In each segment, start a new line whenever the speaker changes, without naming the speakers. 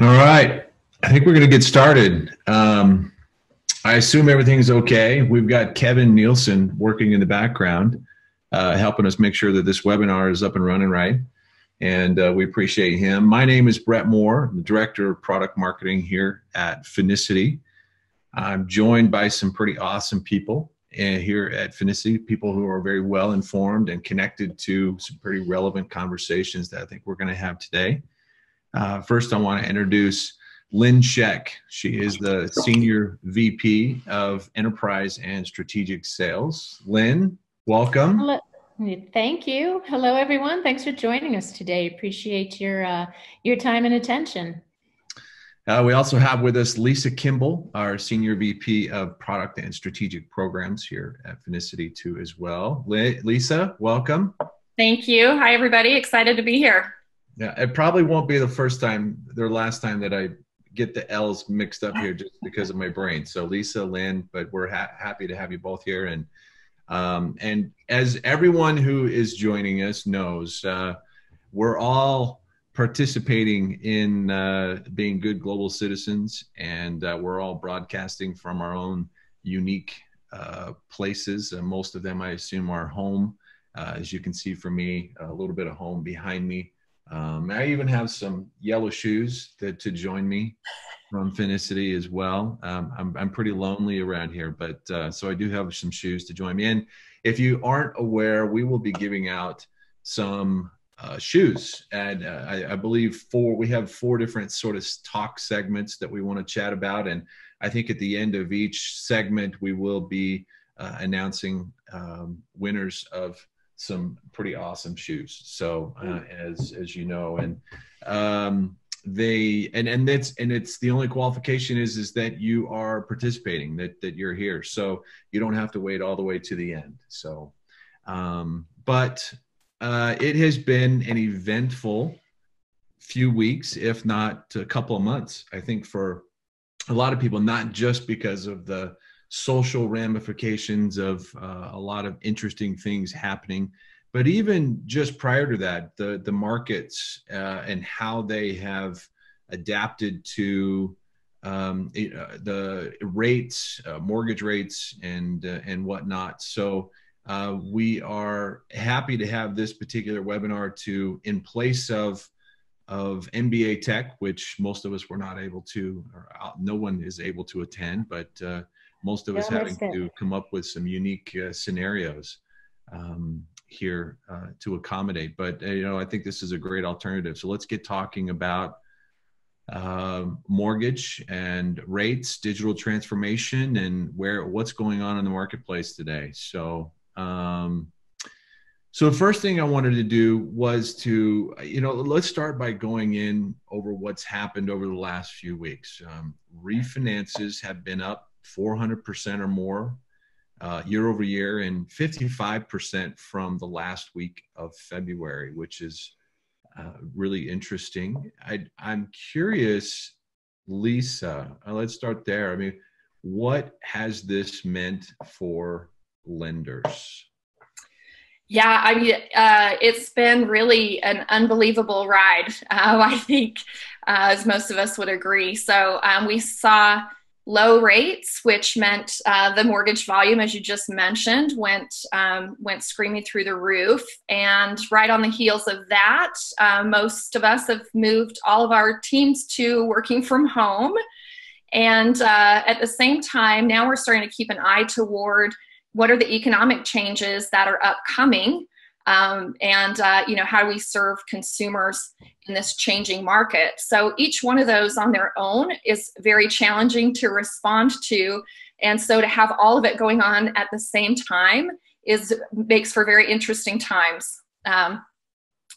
All right. I think we're going to get started. Um, I assume everything's okay. We've got Kevin Nielsen working in the background, uh, helping us make sure that this webinar is up and running right. And uh, we appreciate him. My name is Brett Moore, the Director of Product Marketing here at Finicity. I'm joined by some pretty awesome people uh, here at Finicity, people who are very well informed and connected to some pretty relevant conversations that I think we're going to have today. Uh, first, I want to introduce Lynn Sheck. She is the Senior VP of Enterprise and Strategic Sales. Lynn, welcome.
Hello. Thank you. Hello, everyone. Thanks for joining us today. Appreciate your uh, your time and attention.
Uh, we also have with us Lisa Kimball, our Senior VP of Product and Strategic Programs here at Finicity, too, as well. Lisa, welcome.
Thank you. Hi, everybody. Excited to be here.
Yeah, it probably won't be the first time, the last time that I get the L's mixed up here just because of my brain. So Lisa, Lynn, but we're ha- happy to have you both here. And um, and as everyone who is joining us knows, uh, we're all participating in uh, being good global citizens, and uh, we're all broadcasting from our own unique uh, places. most of them, I assume, are home. Uh, as you can see for me, a little bit of home behind me. Um, I even have some yellow shoes that to join me from Finicity as well. Um, I'm, I'm pretty lonely around here, but uh, so I do have some shoes to join me. And if you aren't aware, we will be giving out some uh, shoes, and uh, I, I, believe four. We have four different sort of talk segments that we want to chat about, and I think at the end of each segment we will be uh, announcing um, winners of some pretty awesome shoes. So uh, as as you know, and um, they and and that's and it's the only qualification is is that you are participating, that that you're here. So you don't have to wait all the way to the end. So, um, but uh, it has been an eventful few weeks, if not a couple of months. I think for a lot of people, not just because of the social ramifications of uh, a lot of interesting things happening. But even just prior to that, the the markets uh, and how they have adapted to um, uh, the rates, uh, mortgage rates, and uh, and whatnot. So. Uh, we are happy to have this particular webinar to in place of of MBA Tech, which most of us were not able to, or no one is able to attend, but uh, most of us having to come up with some unique uh, scenarios um, here uh, to accommodate. But uh, you know, I think this is a great alternative. So let's get talking about uh, mortgage and rates, digital transformation, and where what's going on in the marketplace today. So. Um, so the first thing I wanted to do was to, you know, let's start by going in over what's happened over the last few weeks. Um, refinances have been up 400% or more uh, year over year and 55% from the last week of February, which is uh, really interesting. I, I'm curious, Lisa, uh, let's start there. I mean, what has this meant for lenders?
Yeah, I mean, uh, it's been really an unbelievable ride. Uh, I think, uh, as most of us would agree. So um, we saw low rates, which meant uh, the mortgage volume, as you just mentioned, went um, went screaming through the roof. And right on the heels of that, uh, most of us have moved all of our teams to working from home. And uh, at the same time, now we're starting to keep an eye toward what are the economic changes that are upcoming um, and uh, you know how do we serve consumers in this changing market? So each one of those on their own is very challenging to respond to. And so to have all of it going on at the same time is makes for very interesting times. Um,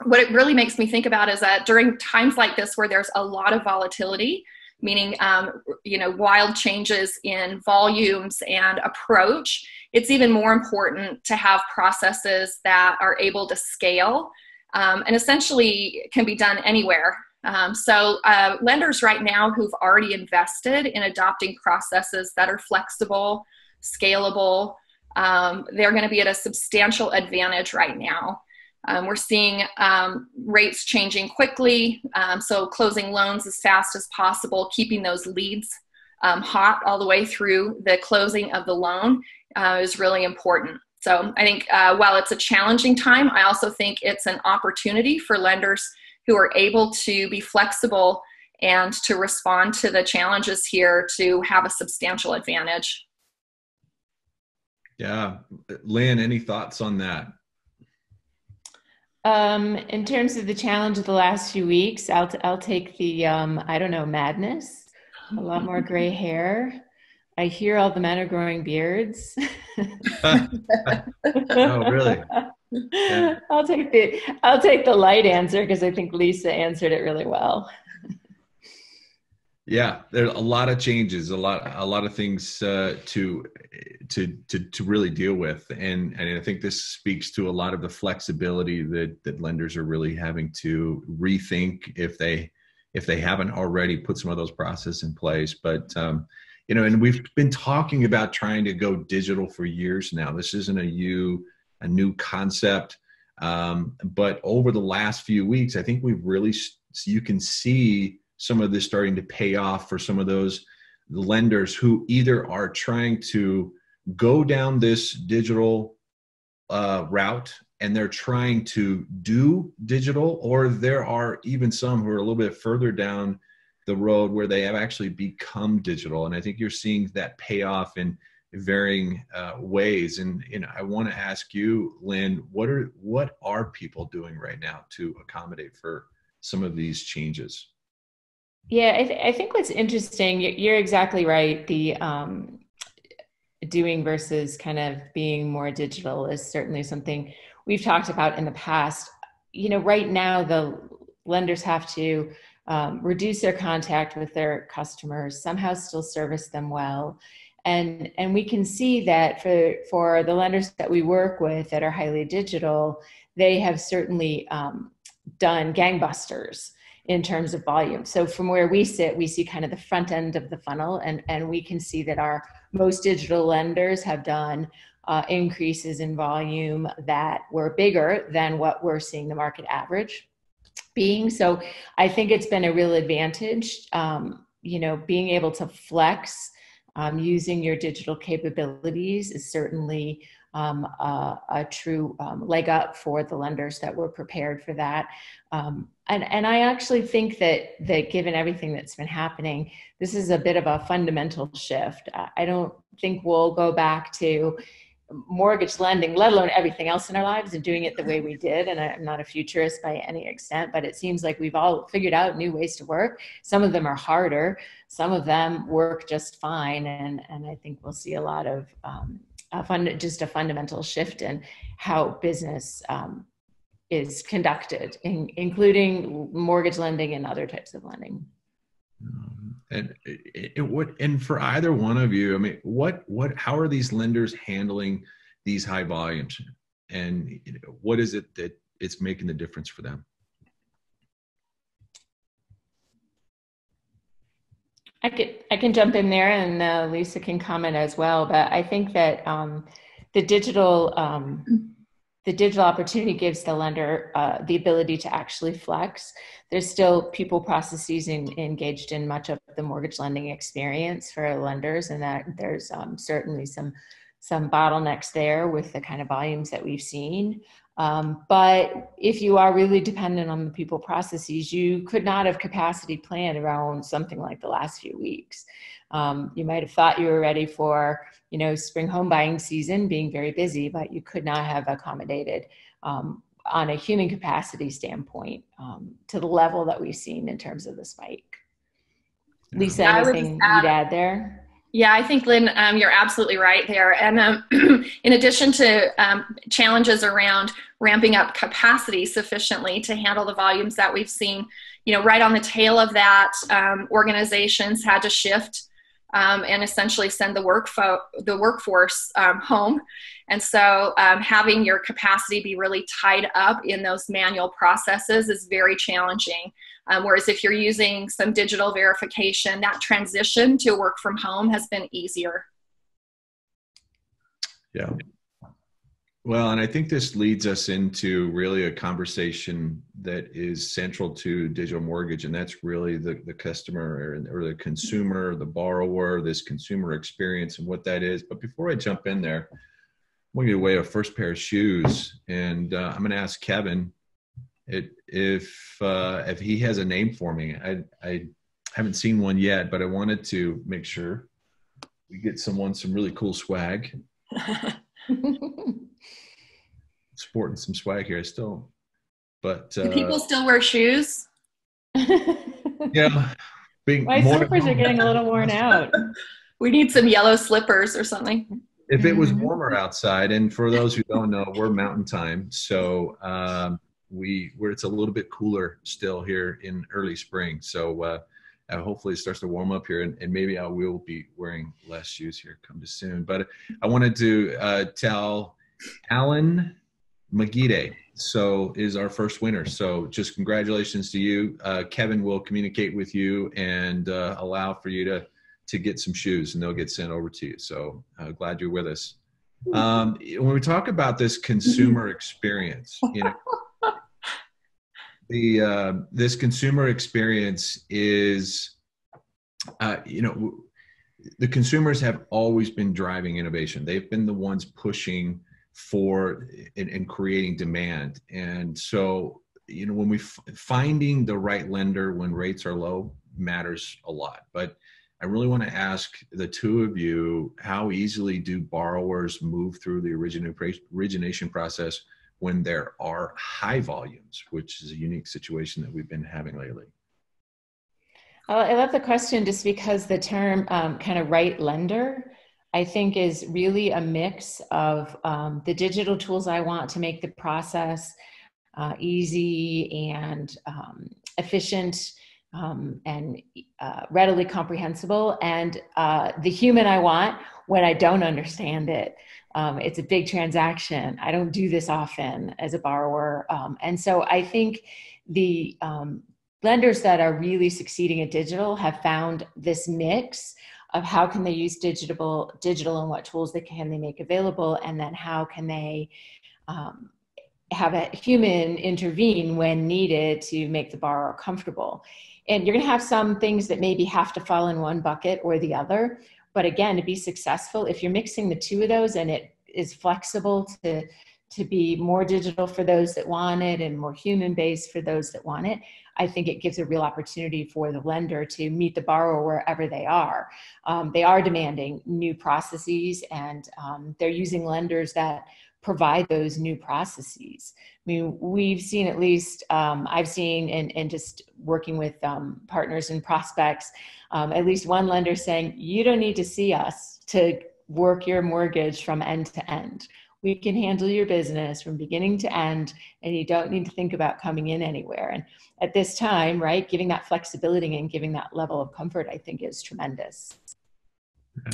what it really makes me think about is that during times like this where there's a lot of volatility meaning um, you know wild changes in volumes and approach. It's even more important to have processes that are able to scale um, and essentially can be done anywhere. Um, so uh, lenders right now who've already invested in adopting processes that are flexible scalable um, they're going to be at a substantial advantage right now Um, we're seeing um, rates changing quickly, um, so closing loans as fast as possible, keeping those leads um, hot all the way through the closing of the loan uh, is really important. So I think uh, while it's a challenging time, I also think it's an opportunity for lenders who are able to be flexible and to respond to the challenges here to have a substantial advantage.
Yeah. Lynn, any thoughts on that?
Um, in terms of the challenge of the last few weeks, I'll, t- I'll take the, um, I don't know, madness, a lot more gray hair. I hear all the men are growing beards.
oh, really?
Yeah. I'll take the I'll take the light answer because I think Lisa answered it really well.
Yeah, there's a lot of changes, a lot, a lot of things uh, to, to, to, to really deal with, and and I think this speaks to a lot of the flexibility that that lenders are really having to rethink if they if they haven't already put some of those processes in place. But um, you know, and we've been talking about trying to go digital for years now. This isn't a new a new concept, um, but over the last few weeks, I think we've really you can see some of this starting to pay off for some of those lenders who either are trying to go down this digital uh, route and they're trying to do digital, or there are even some who are a little bit further down the road where they have actually become digital. And I think you're seeing that pay off in varying uh, ways. And know, I want to ask you, Lynn, what are what are people doing right now to accommodate for some of these changes?
Yeah, I, th- I think what's interesting, you're exactly right. The um, doing versus kind of being more digital is certainly something we've talked about in the past. You know, right now the lenders have to um, reduce their contact with their customers, somehow still service them well. And, and we can see that for, for the lenders that we work with that are highly digital, they have certainly um, done gangbusters in terms of volume. So from where we sit, we see kind of the front end of the funnel, and, and we can see that our most digital lenders have done uh, increases in volume that were bigger than what we're seeing the market average being. So I think it's been a real advantage, um, you know, being able to flex um, using your digital capabilities is certainly um, a, a, true um, leg up for the lenders that were prepared for that. Um, and, and I actually think that that given everything that's been happening, this is a bit of a fundamental shift. I don't think we'll go back to mortgage lending, let alone everything else in our lives, and doing it the way we did. And I'm not a futurist by any extent, but it seems like we've all figured out new ways to work. Some of them are harder, some of them work just fine, and and I think we'll see a lot of um, a fund, just a fundamental shift in how business um, is conducted, in, including mortgage lending and other types of lending.
Um, and it, it would, and for either one of you, I mean, what, what, how are these lenders handling these high volumes, and what is it that it's making the difference for them?
I can I can jump in there, and uh, Lisa can comment as well. But I think that um, the digital um, the digital opportunity gives the lender uh, the ability to actually flex. There's still people processes in, engaged in much of the mortgage lending experience for lenders, and that there's um, certainly some some bottlenecks there with the kind of volumes that we've seen. Um, but if you are really dependent on the people processes, you could not have capacity planned around something like the last few weeks. Um, you might have thought you were ready for, you know, spring home buying season, being very busy, but you could not have accommodated um, on a human capacity standpoint um, to the level that we've seen in terms of the spike. Lisa, anything you'd add there?
Yeah, I think Lynn, um, you're absolutely right there. And um, in addition to um, challenges around ramping up capacity sufficiently to handle the volumes that we've seen, you know, right on the tail of that, um, organizations had to shift um, and essentially send the workfo- the workforce um, home. And so, having your capacity be really tied up in those manual processes is very challenging. Um, whereas if you're using some digital verification, that transition to work from home has been easier.
Yeah. Well, and I think this leads us into really a conversation that is central to digital mortgage, and that's really the, the customer or, or the consumer, the borrower, this consumer experience and what that is. But before I jump in there, I'm going to away a first pair of shoes, and uh, I'm going to ask Kevin it, if uh, if he has a name for me. I, I haven't seen one yet, but I wanted to make sure we get someone some really cool swag. sporting some swag here. I still, but
uh, do people still wear shoes?
yeah,
being my slippers are getting a little worn out.
We need some yellow slippers or something.
If it was mm-hmm. warmer outside, and for those who don't know, we're mountain time, so um, we where it's a little bit cooler still here in early spring. So uh, uh, hopefully it starts to warm up here, and, and, maybe I will be wearing less shoes here come to soon. But I wanted to uh, tell Alan Magide. So is our first winner. So just congratulations to you. Uh, Kevin will communicate with you and uh, allow for you to to get some shoes, and they'll get sent over to you. So uh, glad you're with us. Um, when we talk about this consumer experience, you know, the uh, this consumer experience is, uh, you know, the consumers have always been driving innovation. They've been the ones pushing for and, in creating demand. And so, you know, when we f- finding the right lender when rates are low matters a lot. But I really want to ask the two of you how easily do borrowers move through the origination process when there are high volumes, which is a unique situation that we've been having lately?
I love the question just because the term um, kind of right lender I think is really a mix of um, the digital tools I want to make the process uh, easy and um, efficient um, and uh, readily comprehensible, and uh, the human I want when I don't understand it. Um, it's a big transaction. I don't do this often as a borrower. Um, and so I think the um, lenders that are really succeeding at digital have found this mix of how can they use digital digital and what tools they can they make available and then how can they um, have a human intervene when needed to make the borrower comfortable and you're going to have some things that maybe have to fall in one bucket or the other but again to be successful if you're mixing the two of those and it is flexible to to be more digital for those that want it and more human based for those that want it I think it gives a real opportunity for the lender to meet the borrower wherever they are. Um, they are demanding new processes and um, they're using lenders that provide those new processes. I mean, we've seen at least, um, I've seen, and, and just working with um, partners and prospects, um, at least one lender saying, you don't need to see us to work your mortgage from end to end. We can handle your business from beginning to end and you don't need to think about coming in anywhere. And at this time right giving that flexibility and giving that level of comfort i think is tremendous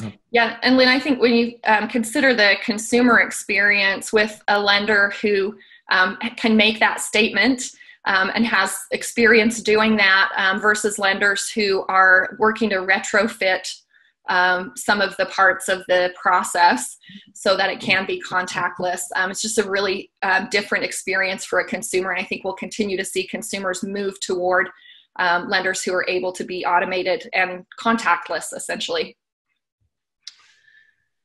yeah, yeah and lynn i think when you um, consider the consumer experience with a lender who um, can make that statement um, and has experience doing that um, versus lenders who are working to retrofit um, some of the parts of the process so that it can be contactless. Um, it's just a really different experience for a consumer, and I think we'll continue to see consumers move toward lenders who are able to be automated and contactless, essentially.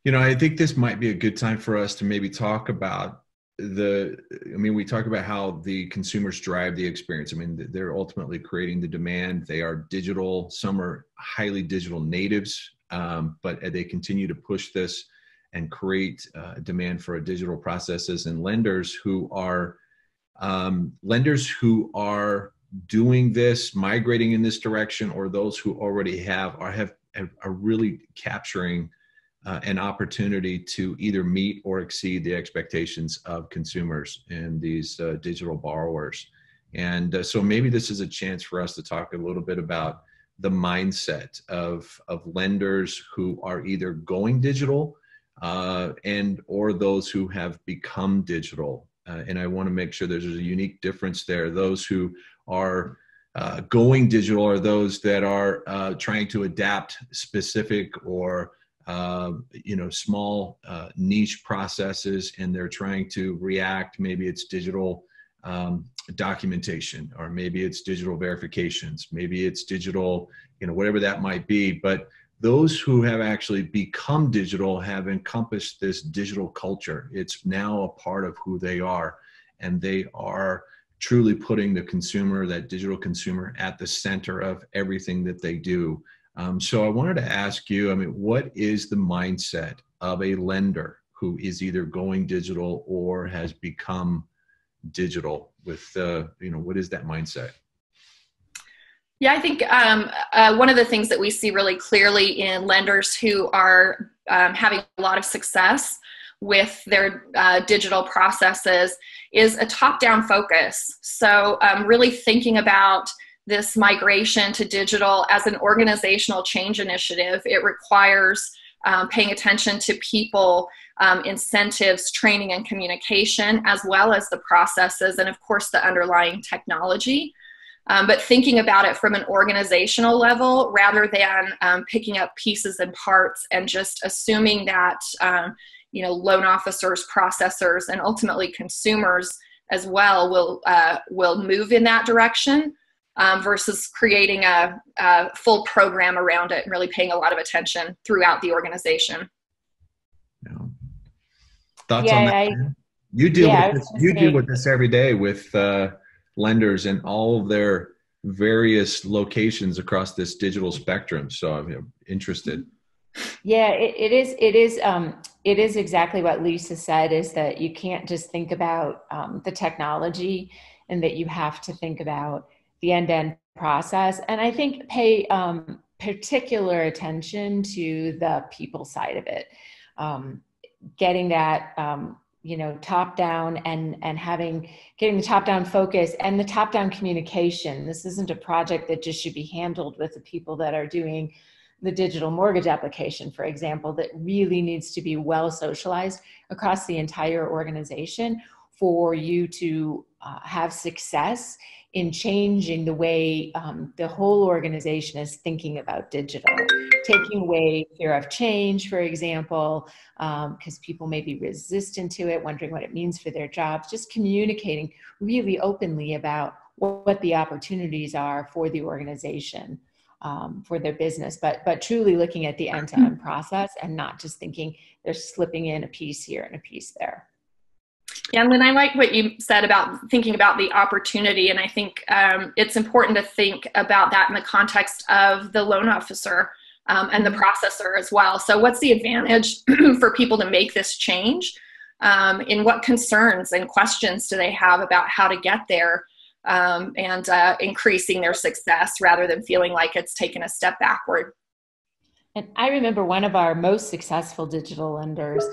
You know, I think this might be a good time for us to maybe talk about the i mean we talk about how the consumers drive the experience. I mean they're ultimately creating the demand. They are digital. Some are highly digital natives um, but they continue to push this and create uh, demand for digital processes and lenders who are um, lenders who are doing this, migrating in this direction, or those who already have are have are really capturing uh, an opportunity to either meet or exceed the expectations of consumers and these uh, digital borrowers. And uh, so maybe this is a chance for us to talk a little bit about the mindset of of lenders who are either going digital uh, and or those who have become digital. Uh, and I want to make sure there's a unique difference there. Those who are uh, going digital are those that are trying to adapt specific or uh, you know small uh, niche processes and they're trying to react. Maybe it's digital um, documentation or maybe it's digital verifications. Maybe it's digital you know whatever that might be. But those who have actually become digital have encompassed this digital culture. It's now a part of who they are and they are truly putting the consumer that digital consumer at the center of everything that they do um, so I wanted to ask you, I mean, what is the mindset of a lender who is either going digital or has become digital with, uh, you know, what is that mindset?
Yeah, I think um, uh, one of the things that we see really clearly in lenders who are um, having a lot of success with their uh, digital processes is a top down focus. So, um, really thinking about this migration to digital as an organizational change initiative. It requires um, paying attention to people, um, incentives, training, and communication, as well as the processes and, of course, the underlying technology. Um, but thinking about it from an organizational level rather than um, picking up pieces and parts and just assuming that um, you know loan officers, processors, and ultimately consumers as well will uh, will move in that direction um, versus creating a, a, full program around it and really paying a lot of attention throughout the organization.
Yeah. Thoughts yeah, on that? I, you deal yeah, with this, you deal with this every day with uh, lenders and all of their various locations across this digital spectrum. So I'm interested.
Yeah, it, it is. It is. Um, it is exactly what Lisa said. Is that you can't just think about um, the technology, and that you have to think about the end-to-end process. And i think pay um, particular attention to the people side of it. Um, getting that um, you know top down and and having getting the top down focus and the top down communication. This isn't a project that just should be handled with the people that are doing the digital mortgage application for example that really needs to be well socialized across the entire organization for you to uh, have success in changing the way um, the whole organization is thinking about digital, taking away fear of change, for example, because um, people may be resistant to it, wondering what it means for their jobs, just communicating really openly about what, the opportunities are for the organization. Um, for their business, but but truly looking at the end-to-end process and not just thinking they're slipping in a piece here and a piece there.
Yeah, and then I like what you said about thinking about the opportunity, and I think um, it's important to think about that in the context of the loan officer um, and the mm-hmm. processor as well. So, what's the advantage for people to make this change? Um, in what concerns and questions do they have about how to get there um, and uh, increasing their success rather than feeling like it's taken a step backward?
And I remember one of our most successful digital lenders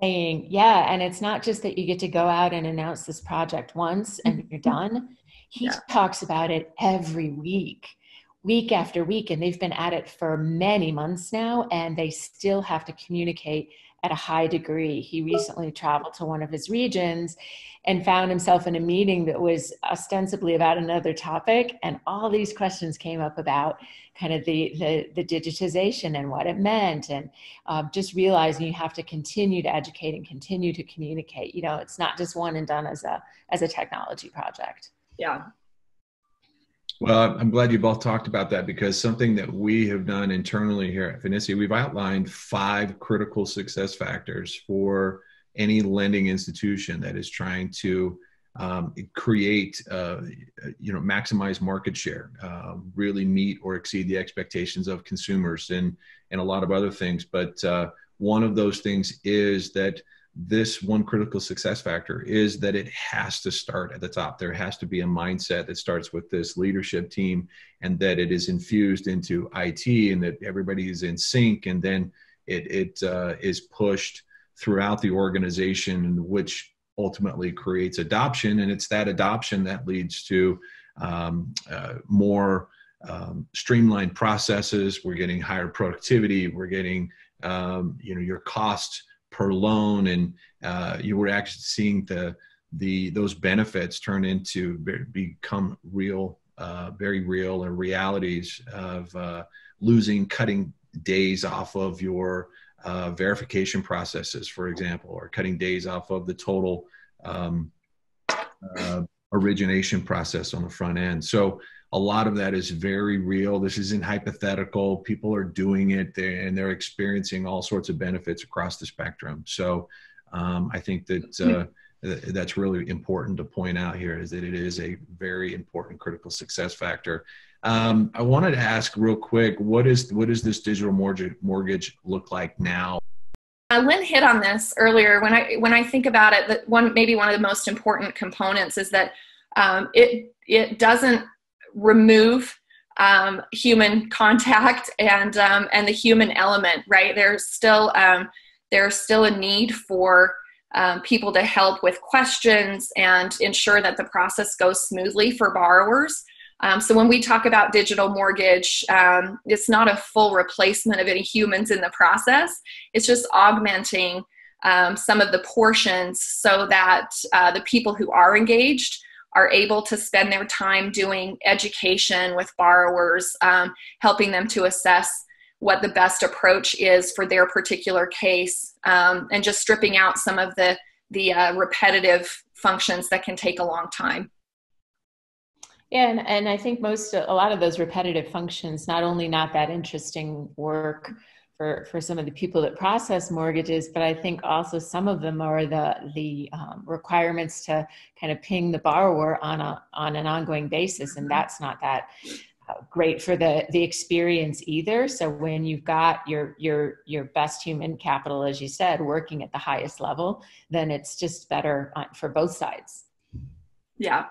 saying, Yeah, and it's not just that you get to go out and announce this project once and you're mm-hmm. done. He yeah. talks about it every week, week after week. And they've been at it for many months now, and they still have to communicate at a high degree. He recently traveled to one of his regions and found himself in a meeting that was ostensibly about another topic and all these questions came up about kind of the the, the digitization and what it meant and um, just realizing you have to continue to educate and continue to communicate. You know it's not just one and done as a as a technology project.
Yeah
well, I'm glad you both talked about that because something that we have done internally here at Finicity, we've outlined five critical success factors for any lending institution that is trying to um, create, uh, you know, maximize market share, uh, really meet or exceed the expectations of consumers, and and a lot of other things. But uh, one of those things is that this one critical success factor is that it has to start at the top. There has to be a mindset that starts with this leadership team, and that it is infused into IT, and that everybody is in sync, and then it it uh, is pushed throughout the organization, which ultimately creates adoption. And it's that adoption that leads to um, uh, more um, streamlined processes. We're getting higher productivity. We're getting, um, you know, your cost per loan, and uh, you were actually seeing the the those benefits turn into become real, uh, very real, and realities of uh, losing, cutting days off of your uh, verification processes, for example, or cutting days off of the total um, uh, origination process on the front end. So a lot of that is very real. This isn't hypothetical. People are doing it and they're experiencing all sorts of benefits across the spectrum. So um, I think that uh, that's really important to point out here is that it is a very important critical success factor. Um, I wanted to ask real quick, what is what does this digital mortgage mortgage look like now?
Uh, Lynn hit on this earlier. When I when I think about it, that one maybe one of the most important components is that um, it it doesn't remove um, human contact and um, and the human element. Right? There's still um, there's still a need for um, people to help with questions and ensure that the process goes smoothly for borrowers. Um, so when we talk about digital mortgage, um, it's not a full replacement of any humans in the process. It's just augmenting some of the portions so that uh, the people who are engaged are able to spend their time doing education with borrowers, um, helping them to assess what the best approach is for their particular case, um, and just stripping out some of the the uh, repetitive functions that can take a long time.
Yeah, and, and I think most a lot of those repetitive functions, not only not that interesting work for, for some of the people that process mortgages, but I think also some of them are the the um, requirements to kind of ping the borrower on a on an ongoing basis, and that's not that uh, great for the the experience either. So when you've got your your your best human capital, as you said, working at the highest level, then it's just better for both sides.
Yeah,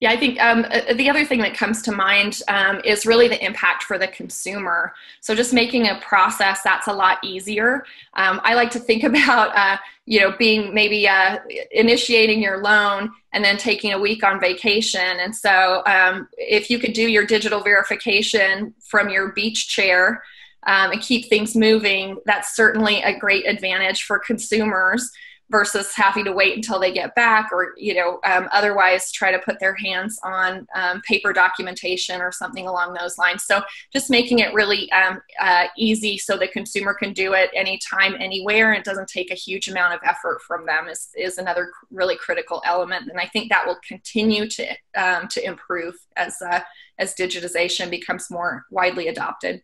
yeah, I think um, uh, the other thing that comes to mind um, is really the impact for the consumer. So just making a process that's a lot easier. Um, I like to think about, uh, you know, being maybe uh, initiating your loan and then taking a week on vacation. And so um, if you could do your digital verification from your beach chair um, and keep things moving, that's certainly a great advantage for consumers versus having to wait until they get back or you know um, otherwise try to put their hands on um, paper documentation or something along those lines. So just making it really um, uh, easy so the consumer can do it anytime anywhere and it doesn't take a huge amount of effort from them is, is another really critical element. And i think that will continue to um, to improve as uh, as digitization becomes more widely adopted.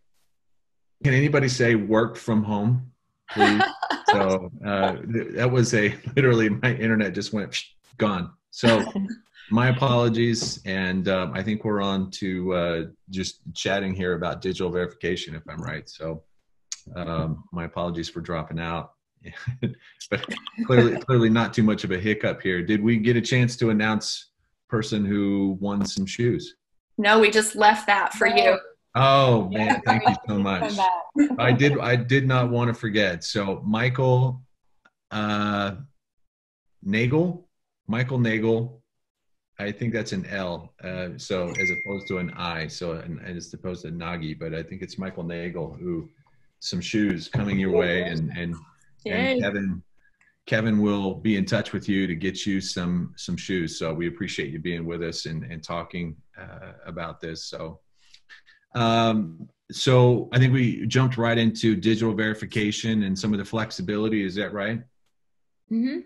Can anybody say work from home please. so uh, that was a literally my internet just went gone. So my apologies, and um, I think we're on to uh, just chatting here about digital verification, if I'm right. So um, my apologies for dropping out. but clearly, clearly not too much of a hiccup here. Did we get a chance to announce person who won some shoes?
No, we just left that for you.
Oh man, thank you so much. I did I did not want to forget. So Michael uh Nagel, Michael Nagel, I think that's an L. Uh, so as opposed to an I, so and as opposed to Nagi, but I think it's Michael Nagel who some shoes coming your way and and, and Kevin Kevin will be in touch with you to get you some some shoes. So we appreciate you being with us and, and talking uh, about this. So um, so I think we jumped right into digital verification and some of the flexibility. Is that right?
Mm-hmm.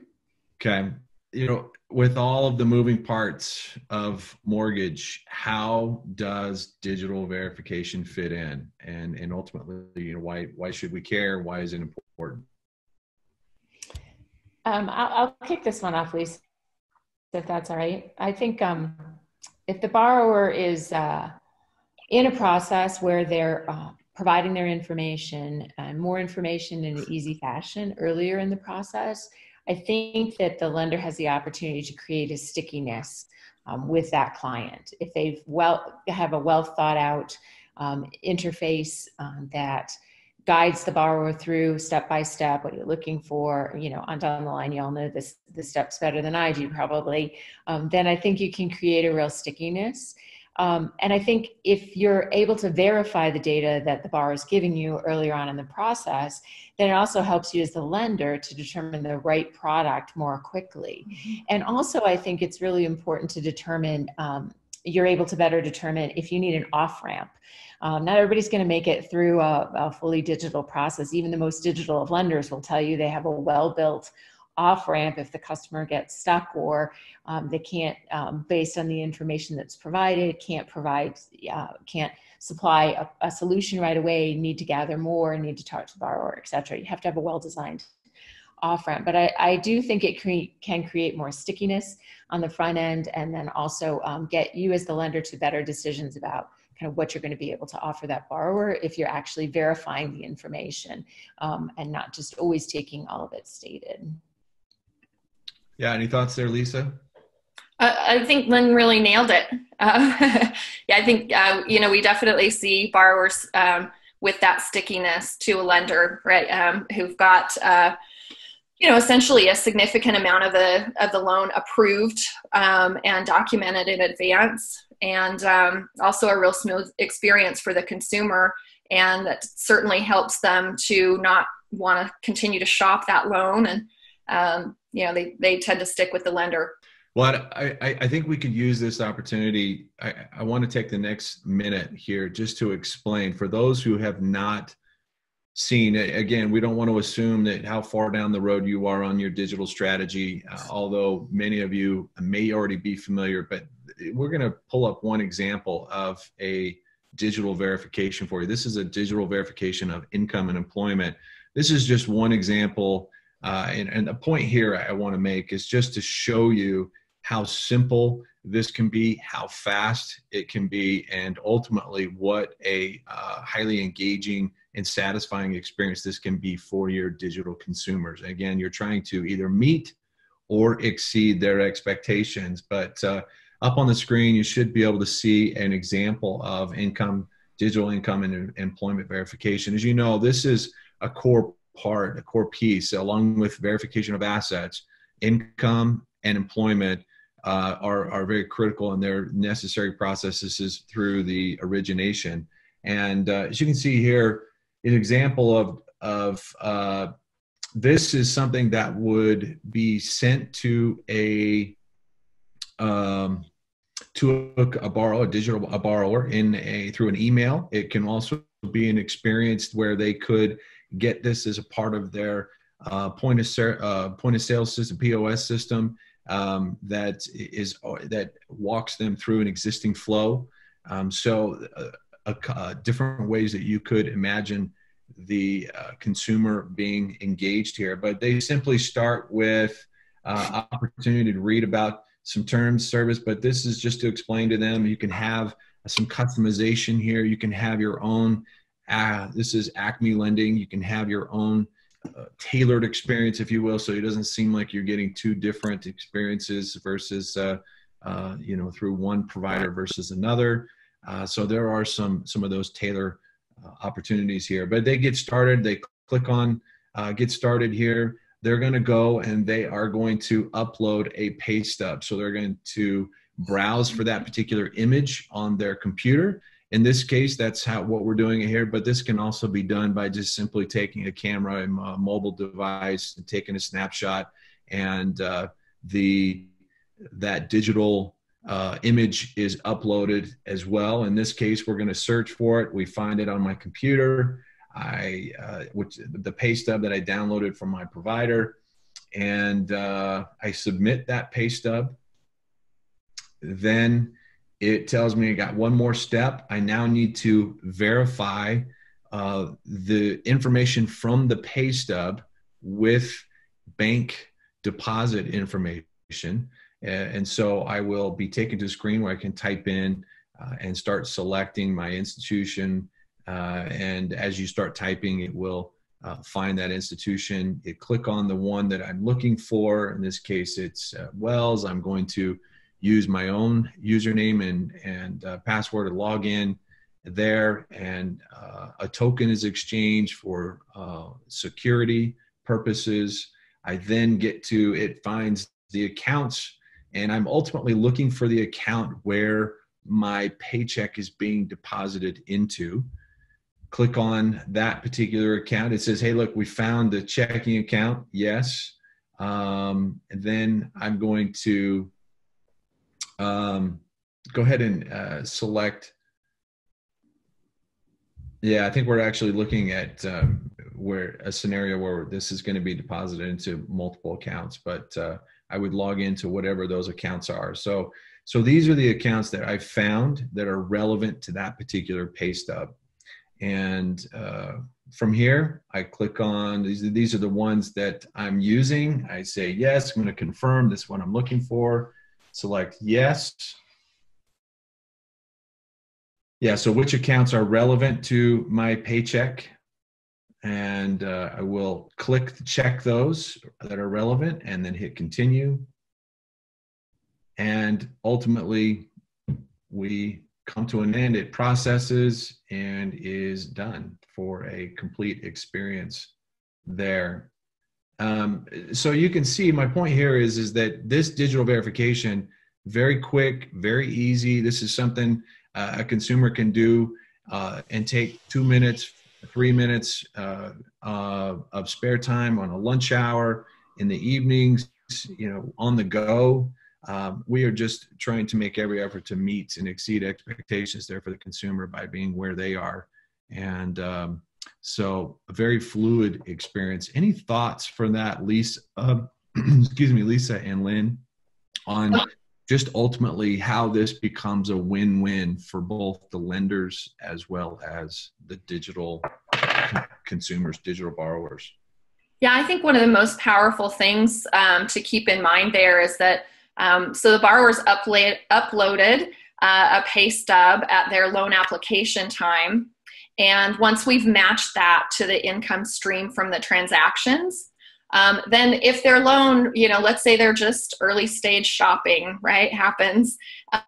Okay. You know, with all of the moving parts of mortgage, how does digital verification fit in? And and ultimately, you know, why why should we care? Why is it important?
Um, I'll, I'll kick this one off, Lisa, if that's all right. I think um, if the borrower is uh, in a process where they're uh, providing their information and more information in an easy fashion earlier in the process, I think that the lender has the opportunity to create a stickiness um, with that client. If they've well have a well thought out um, interface um, that guides the borrower through step by step what you're looking for you know on down the line you all know this the steps better than i do probably um, then i think you can create a real stickiness um, and I think if you're able to verify the data that the borrower is giving you earlier on in the process, then it also helps you as the lender to determine the right product more quickly. Mm-hmm. And also, I think it's really important to determine um, you're able to better determine if you need an off ramp. Um, not everybody's going to make it through a, a fully digital process. Even the most digital of lenders will tell you they have a well built off ramp if the customer gets stuck or um, they can't, um, based on the information that's provided, can't provide, uh, can't supply a, a, solution right away, need to gather more, need to talk to the borrower, et cetera. You have to have a well designed off ramp. But I, I do think it cre- can create more stickiness on the front end and then also um, get you as the lender to better decisions about kind of what you're going to be able to offer that borrower if you're actually verifying the information um, and not just always taking all of it stated.
Yeah, any thoughts there, Lisa?
Uh, I think Lynn really nailed it. Uh, yeah, I think, uh, you know, we definitely see borrowers um, with that stickiness to a lender, right, um, who've got, uh, you know, essentially a significant amount of the, of the loan approved um, and documented in advance and um, also a real smooth experience for the consumer. And that certainly helps them to not want to continue to shop that loan and um, you know they they tend to stick with the lender.
Well i i, think we could use this opportunity. I, I want to take the next minute here just to explain for those who have not seen again we don't want to assume that how far down the road you are on your digital strategy uh, although many of you may already be familiar but we're going to pull up one example of a digital verification for you. This is a digital verification of income and employment. This is just one example uh, and, and the point here I want to make is just to show you how simple this can be, how fast it can be, and ultimately what a uh, highly engaging and satisfying experience this can be for your digital consumers. Again, you're trying to either meet or exceed their expectations. But uh, up on the screen, you should be able to see an example of income, digital income, and employment verification. As you know, this is a core part, a core piece, along with verification of assets, income and employment uh, are, are very critical and they're necessary processes through the origination. And uh, as you can see here, an example of, of uh, this is something that would be sent to a um, to a, a borrower, a digital a borrower in a through an email. It can also be an experience where they could get this as a part of their uh, point of uh, point of sale system POS system um, that is that walks them through an existing flow. Um, so, uh, different ways that you could imagine the uh, consumer being engaged here, but they simply start with uh, opportunity to read about some terms service. But this is just to explain to them you can have some customization here. You can have your own uh, this is Acme Lending. You can have your own uh, tailored experience, if you will, so it doesn't seem like you're getting two different experiences versus, uh, uh, you know, through one provider versus another. Uh, so there are some some of those tailor uh, opportunities here. But they get started. They click on uh, get started here. They're going to go and they are going to upload a pay stub. So they're going to browse for that particular image on their computer in this case, that's how what we're doing here. But this can also be done by just simply taking a camera and a mobile device and taking a snapshot, and uh, the that digital uh, image is uploaded as well. In this case, we're going to search for it. We find it on my computer. I uh, which the pay stub that I downloaded from my provider, and uh, I submit that pay stub. Then it tells me I got one more step. I now need to verify uh, the information from the pay stub with bank deposit information. And so I will be taken to a screen where I can type in uh, and start selecting my institution. Uh, and as you start typing, it will uh, find that institution. It click on the one that I'm looking for. In this case, it's uh, Wells. I'm going to use my own username and, and uh, password to log in there. And uh, a token is exchanged for uh, security purposes. I then get to it finds the accounts and i'm ultimately looking for the account where my paycheck is being deposited into. Click on that particular account. It says hey look we found the checking account. Yes. Um, and then i'm going to um, go ahead and uh, select. Yeah, I think we're actually looking at um, where a scenario where this is going to be deposited into multiple accounts, but uh, I would log into whatever those accounts are. So, so these are the accounts that I found that are relevant to that particular pay stub. And uh, from here, I click on these. These are the ones that I'm using. I say yes. I'm going to confirm this one I'm looking for. Select yes. Yeah. So which accounts are relevant to my paycheck? And uh, I will click check those that are relevant, and then hit continue. And ultimately, we come to an end. It processes and is done for a complete experience there. Um, so you can see my point here is is that this digital verification very quick, very easy. This is something uh, a consumer can do uh, and take two minutes, three minutes uh, uh of spare time on a lunch hour in the evenings, you know, on the go. Um, we are just trying to make every effort to meet and exceed expectations there for the consumer by being where they are. And um, so, a very fluid experience. Any thoughts from that, Lisa? Uh, excuse me, Lisa and Lynn, on just ultimately how this becomes a win-win for both the lenders as well as the digital consumers, digital borrowers.
Yeah, I think one of the most powerful things um, to keep in mind there is that um, so the borrowers upload, uploaded uh, a pay stub at their loan application time. And once we've matched that to the income stream from the transactions, um, then if their loan, you know, let's say they're just early stage shopping, right, happens.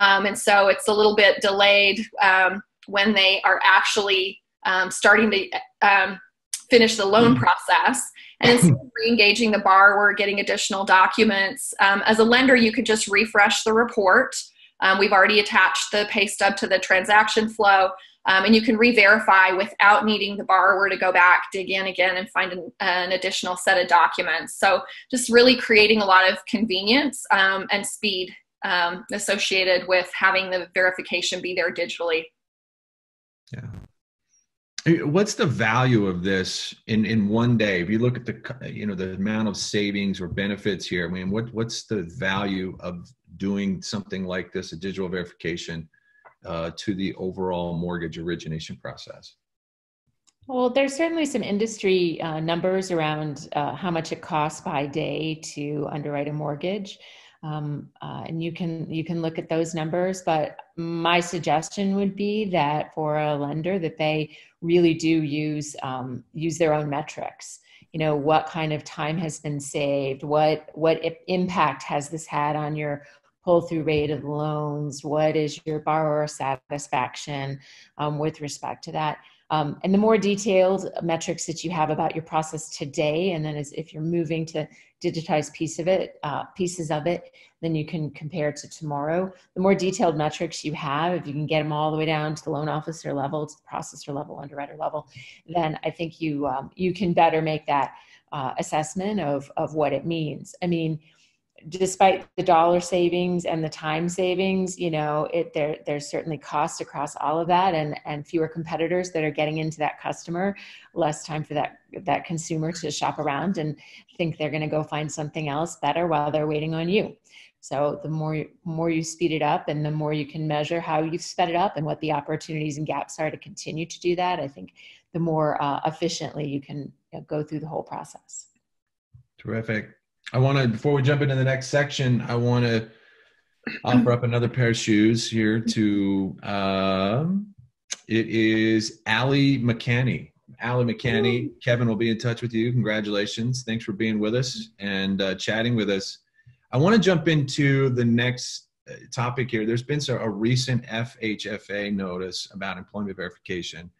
Um, and so it's a little bit delayed um, when they are actually um, starting to um, finish the loan mm-hmm. process. And instead of re-engaging the borrower, getting additional documents, um, as a lender, you could just refresh the report. Um, we've already attached the pay stub to the transaction flow, um, and you can re-verify without needing the borrower to go back, dig in again, and find an, an additional set of documents. So just really creating a lot of convenience um, and speed um, associated with having the verification be there digitally.
Yeah, What's the value of this in in one day? If you look at the you know the amount of savings or benefits here, I mean, what what's the value of doing something like this, a digital verification, uh, to the overall mortgage origination process?
Well, there's certainly some industry uh, numbers around uh, how much it costs by day to underwrite a mortgage. Um, uh, and you can you can look at those numbers but my suggestion would be that for a lender that they really do use um, use their own metrics. You know what kind of time has been saved? What what impact has this had on your pull through rate of loans what is your borrower satisfaction um, with respect to that um, and the more detailed metrics that you have about your process today, and then as if you're moving to digitize piece of it, uh, pieces of it, then you can compare to tomorrow. The more detailed metrics you have, if you can get them all the way down to the loan officer level, to the processor level, underwriter level, then I think you um, you can better make that uh, assessment of of what it means. I mean, despite the dollar savings and the time savings, you know, it there there's certainly cost across all of that and and fewer competitors that are getting into that customer, less time for that that consumer to shop around and think they're going to go find something else better while they're waiting on you. So the more more you speed it up and the more you can measure how you've sped it up and what the opportunities and gaps are to continue to do that, I think the more uh, efficiently you can go through the whole process.
Terrific. I want to, before we jump into the next section, I want to offer up another pair of shoes here to, um, it is Allie McCanny. Allie McCanny, Kevin will be in touch with you. Congratulations. Thanks for being with us and uh, chatting with us. I want to jump into the next uh, topic here. There's been a recent FHFA notice about employment verification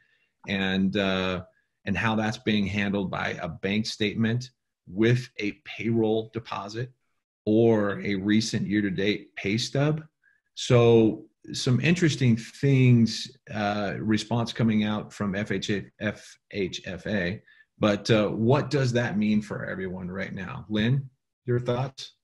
and, uh, and how that's being handled by a bank statement with a payroll deposit or a recent year to date pay stub. So, some interesting things, uh, response coming out from FHA, FHFA. But uh, what does that mean for everyone right now? Lynn, your thoughts?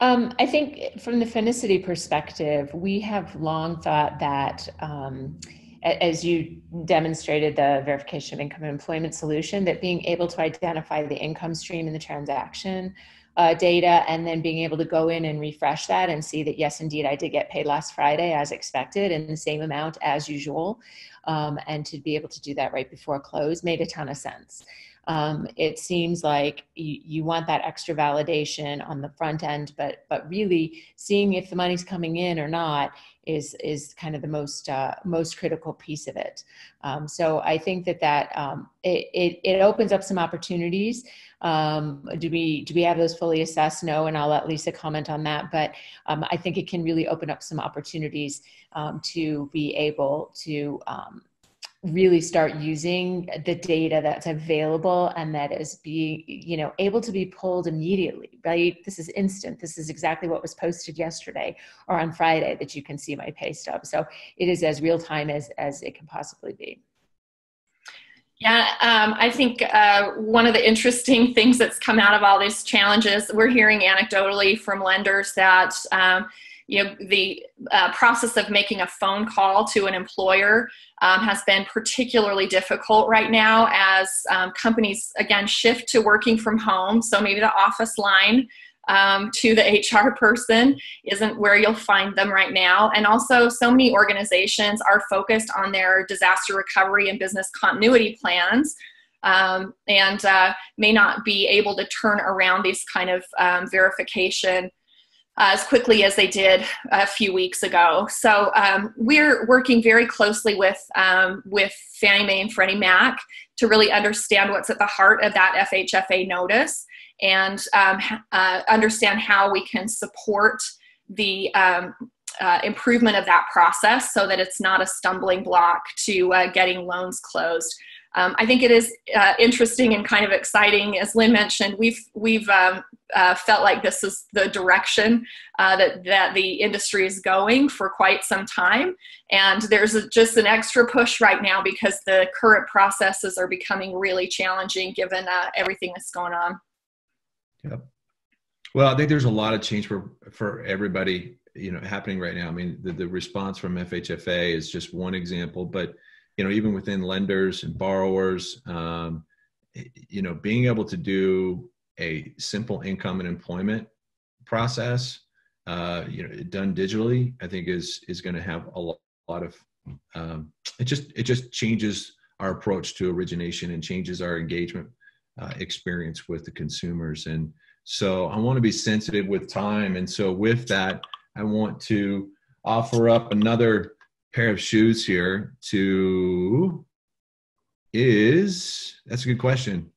Um, I think from the Finicity perspective, we have long thought that, um, as you demonstrated the verification of income and employment solution, that being able to identify the income stream in the transaction uh, data and then being able to go in and refresh that and see that, yes, indeed, I did get paid last Friday as expected in the same amount as usual. Um, and to be able to do that right before close made a ton of sense um, it seems like you, you, want that extra validation on the front end but but really seeing if the money's coming in or not is is kind of the most uh, most critical piece of it. Um, so i think that that um, it, it, it opens up some opportunities. Um, do we do we have those fully assessed? No and i'll let lisa comment on that but um, i think it can really open up some opportunities um, to be able to really start using the data that's available and that is being you know able to be pulled immediately right? This is instant. This is exactly what was posted yesterday or on friday that you can see my pay stub. So it is as real time as as it can possibly be.
Yeah, um, I think uh, one of the interesting things that's come out of all these challenges, we're hearing anecdotally from lenders that um, you know the uh, process of making a phone call to an employer um, has been particularly difficult right now as um, companies again shift to working from home. So maybe the office line um, to the hr person isn't where you'll find them right now. And also so many organizations are focused on their disaster recovery and business continuity plans um, and uh, may not be able to turn around these kind of um, verification uh, as quickly as they did a few weeks ago. So um, we're working very closely with um, with Fannie Mae and Freddie Mac to really understand what's at the heart of that FHFA notice and um, uh, understand how we can support the um, uh, improvement of that process so that it's not a stumbling block to uh, getting loans closed. Um, I think it is uh, interesting and kind of exciting. As Lynn mentioned, we've we've um, uh, felt like this is the direction uh, that that the industry is going for quite some time, and there's a, just an extra push right now because the current processes are becoming really challenging given uh, everything that's going on.
Yep. Well, I think there's a lot of change for for everybody, you know, happening right now. I mean, the, the response from FHFA is just one example, but you know even within lenders and borrowers um, you know being able to do a simple income and employment process uh, you know done digitally i think is is going to have a lot, of um, it just it just changes our approach to origination and changes our engagement uh, experience with the consumers. And so i want to be sensitive with time. And so with that i want to offer up another pair of shoes here to is that's a good question.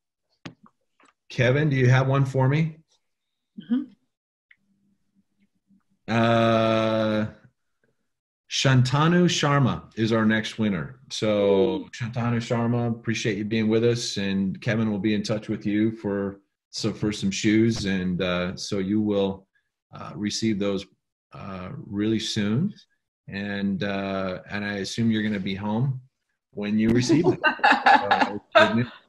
Kevin, do you have one for me? Mm-hmm. Uh, Shantanu Sharma is our next winner. So Shantanu Sharma, appreciate you being with us, and Kevin will be in touch with you for so for some shoes, and uh, so you will uh, receive those uh, really soon and uh, and I assume you're going to be home when you receive them. uh,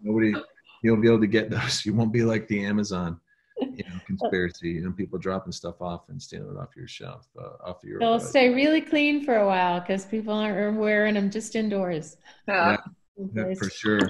nobody, you'll be able to get those. You won't be like the Amazon, you know, conspiracy. You know, people dropping stuff off and stealing it off your shelf, uh, off your.
They'll uh, stay really clean for a while because people aren't wearing them just indoors.
Yeah, yeah for sure.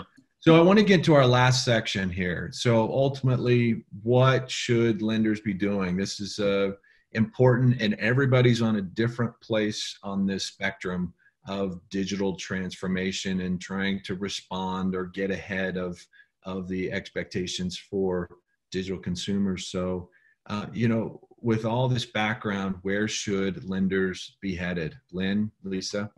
So I want to get to our last section here. So ultimately, what should lenders be doing? This is a important and everybody's on a different place on this spectrum of digital transformation and trying to respond or get ahead of of the expectations for digital consumers. So uh, you know with all this background where should lenders be headed? Lynn lisa?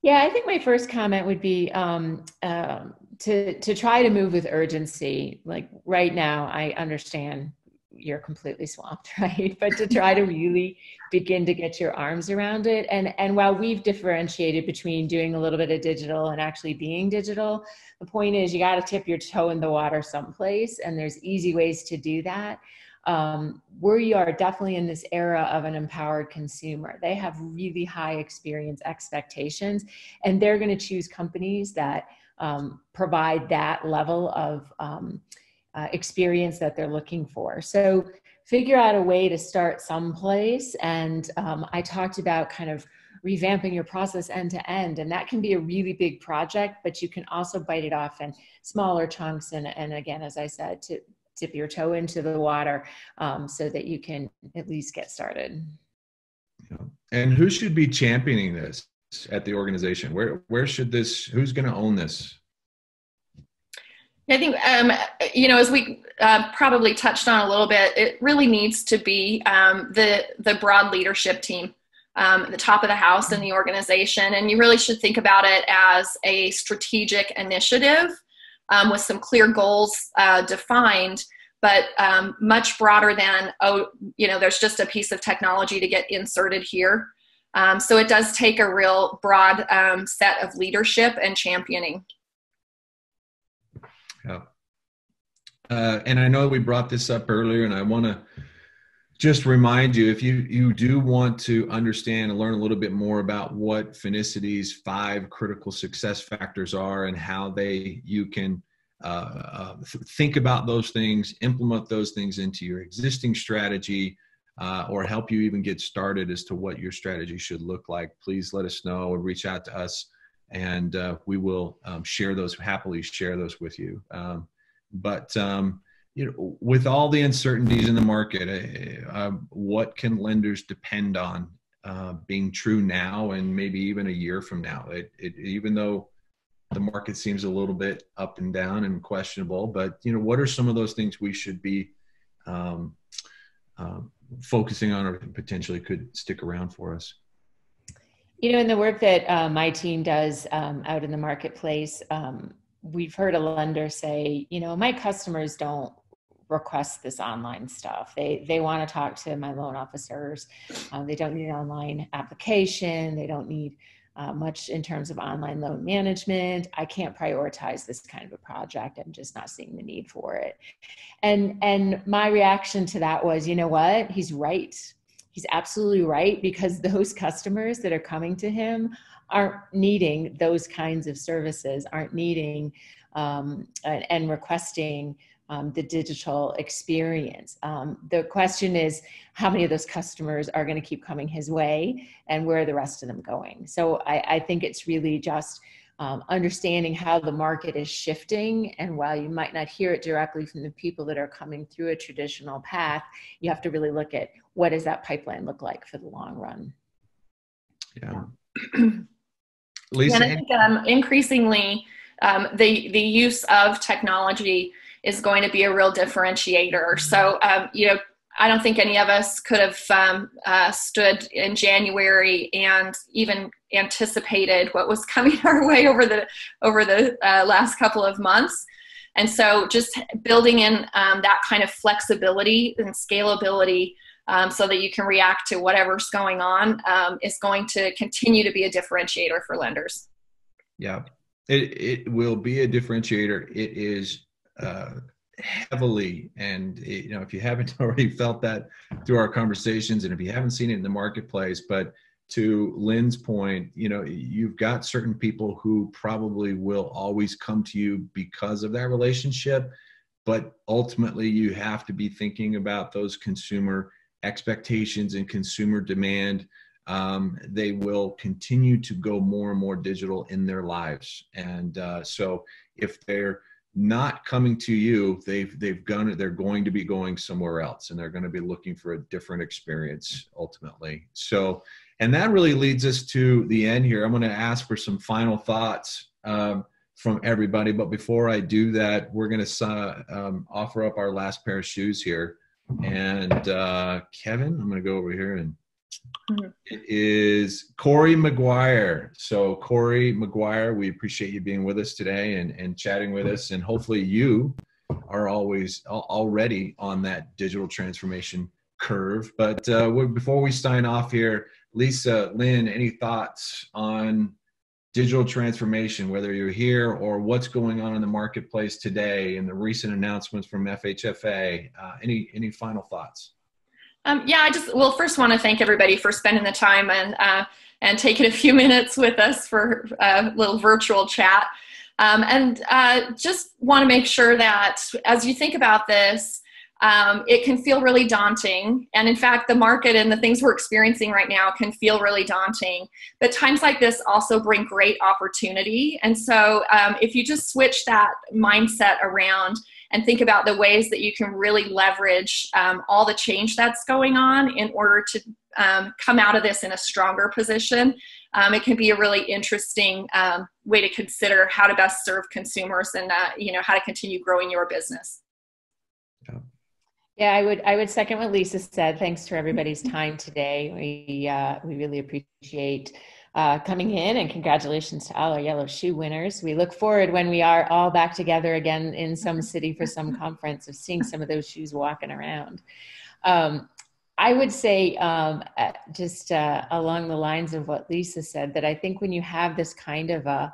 Yeah i think my first comment would be um, uh, to to try to move with urgency. Like right now i understand you're completely swamped right? But to try to really begin to get your arms around it. And and while we've differentiated between doing a little bit of digital and actually being digital the point is you got to tip your toe in the water someplace and there's easy ways to do that. Um, we are definitely in this era of an empowered consumer. They have really high experience expectations and they're going to choose companies that um, provide that level of um, uh, experience that they're looking for. So figure out a way to start someplace. And um, I talked about kind of revamping your process end to end. And that can be a really big project, but you can also bite it off in smaller chunks. And, and again, as I said, to dip your toe into the water um, so that you can at least get started.
Yeah. And who should be championing this at the organization? Where where should this? Who's going to own this?
I think um, you know, as we uh, probably touched on a little bit, it really needs to be um, the the broad leadership team, um, the top of the house in the organization, and you really should think about it as a strategic initiative um, with some clear goals uh, defined, but um, much broader than oh, you know, there's just a piece of technology to get inserted here. Um, so it does take a real broad set of leadership and championing.
Yeah. Uh, and I know we brought this up earlier, and I want to just remind you if you you do want to understand and learn a little bit more about what Finicity's five critical success factors are and how they you can uh, uh, think about those things, implement those things into your existing strategy, uh, or help you even get started as to what your strategy should look like. Please let us know or reach out to us and uh, we will um, share those happily share those with you. Um, but um, you know, with all the uncertainties in the market, uh, uh, what can lenders depend on uh, being true now and maybe even a year from now? It, it, even though the market seems a little bit up and down and questionable, but you know, what are some of those things we should be um, um, focusing on, or potentially could stick around for us?
You know, in the work that uh, my team does um, out in the marketplace, um, we've heard a lender say, you know, my customers don't request this online stuff. They they want to talk to my loan officers. Um, they don't need an online application. They don't need uh, much in terms of online loan management. I can't prioritize this kind of a project. I'm just not seeing the need for it. And and my reaction to that was, you know what? He's right he's absolutely right because those customers that are coming to him aren't needing those kinds of services, aren't needing um, and, and, requesting um, the digital experience. Um, the question is how many of those customers are going to keep coming his way and where are the rest of them going? So I, I think it's really just um, understanding how the market is shifting. And while you might not hear it directly from the people that are coming through a traditional path, you have to really look at what does that pipeline look like for the long run.
Yeah.
Lisa? And I think um, increasingly um, the, the use of technology is going to be a real differentiator. So, um, you know, I don't think any of us could have um, uh, stood in January and even anticipated what was coming our way over the over the uh, last couple of months. And so, just building in um, that kind of flexibility and scalability um, so that you can react to whatever's going on um, is going to continue to be a differentiator for lenders.
Yeah, it, it will be a differentiator. It is uh, heavily and you know if you haven't already felt that through our conversations and if you haven't seen it in the marketplace but to lynn's point you know you've got certain people who probably will always come to you because of that relationship but ultimately you have to be thinking about those consumer expectations and consumer demand um, they will continue to go more and more digital in their lives. And uh, so if they're not coming to you they've they've gone they're going to be going somewhere else and they're going to be looking for a different experience ultimately. So and that really leads us to the end here. I'm going to ask for some final thoughts um, from everybody. But before i do that we're going to uh, um, offer up our last pair of shoes here and uh, kevin i'm going to go over here and Mm-hmm. It is Corey McGuire. So, Corey McGuire, we appreciate you being with us today and, and chatting with us. And hopefully, you are always already on that digital transformation curve. But uh, before we sign off here, Lisa, Lynn, any thoughts on digital transformation, whether you're here or what's going on in the marketplace today and the recent announcements from FHFA? Uh, any any final thoughts?
Um, yeah, I just well first want to thank everybody for spending the time and uh, and taking a few minutes with us for a little virtual chat. Um, and uh, just want to make sure that as you think about this, um, it can feel really daunting. And in fact, the market and the things we're experiencing right now can feel really daunting. But times like this also bring great opportunity. And so um, if you just switch that mindset around and think about the ways that you can really leverage um, all the change that's going on in order to um, come out of this in a stronger position, um, it can be a really interesting um, way to consider how to best serve consumers and uh, you know how to continue growing your business.
Yeah. Yeah, I would I would second what Lisa said. Thanks to everybody's time today. We uh, we really appreciate uh, coming in and congratulations to all our yellow shoe winners. We look forward when we are all back together again in some city for some conference of seeing some of those shoes walking around. Um, I would say, um, uh, just uh, along the lines of what Lisa said, that I think when you have this kind of a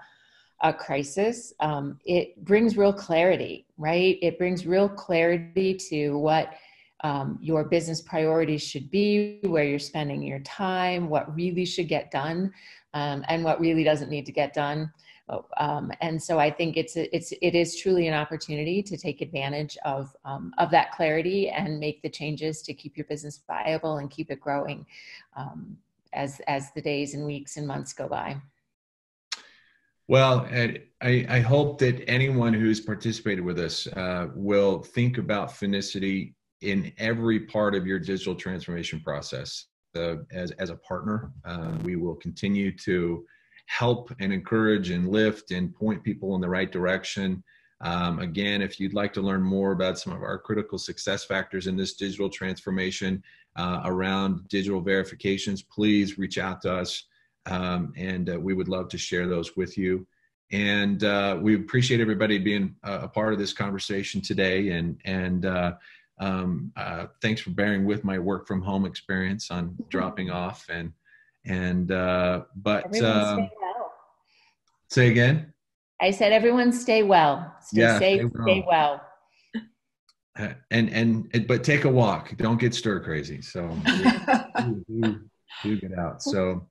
a crisis, um, it brings real clarity, right? It brings real clarity to what um, your business priorities should be, where you're spending your time, what really should get done, um, and what really doesn't need to get done. Um, and so I think it's it's it is truly an opportunity to take advantage of um, of that clarity and make the changes to keep your business viable and keep it growing um, as as the days and weeks and months go by.
Well, I, I hope that anyone who's participated with us uh, will think about Finicity in every part of your digital transformation process. Uh, as, as a partner, uh, we will continue to help and encourage and lift and point people in the right direction. Um, again, if you'd like to learn more about some of our critical success factors in this digital transformation uh, around digital verifications, please reach out to us um, and uh, we would love to share those with you. And uh, we appreciate everybody being a part of this conversation today. And and uh, um, uh, thanks for bearing with my work from home experience on dropping off. And and uh, but um, well. say again.
I said, everyone stay well. Stay yeah, safe. Stay well. Stay well.
Uh, and and but take a walk. Don't get stir crazy. So do, do, do get out. So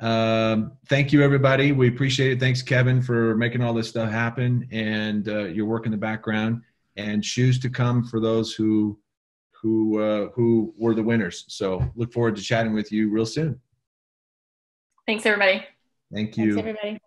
um, thank you, everybody. We appreciate it. Thanks, Kevin, for making all this stuff happen and uh, your work in the background. And shoes to come for those who who uh, who were the winners. So look forward to chatting with you real soon.
Thanks, everybody.
Thank you.
Thanks, everybody.